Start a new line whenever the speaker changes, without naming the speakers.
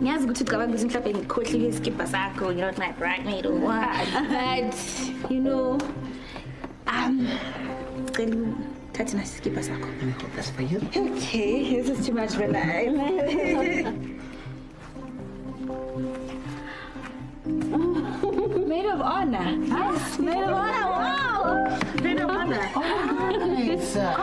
ngiyazi ukuthi ucabanga ukuthi mhlawumbe ngikhohliwe isikibha sakho you know my bridemaid or what but you know um cela uthathe nasi isikibha sakho
Let for you.
okay this is too much for now Maid of honor. Yes, maid of honor. Wow. Maid of honor.
It's, uh,